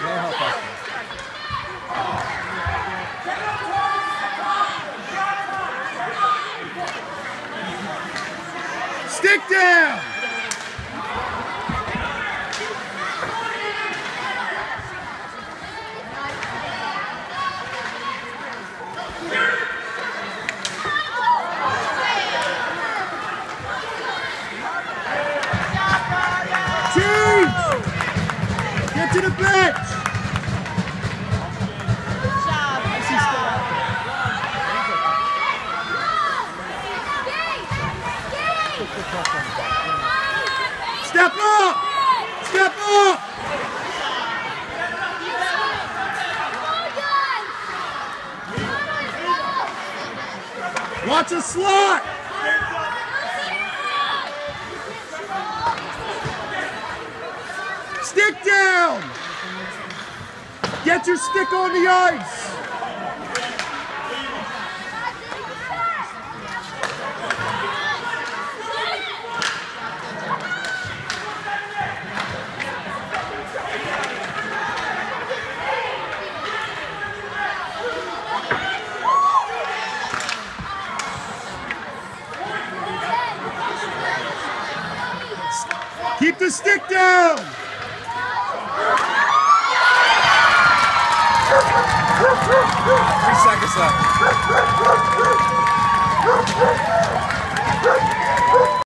Stick down! Get to the bench! Up! Step up! Watch a slot! Stick down! Get your stick on the ice! Keep the stick down! Three seconds left.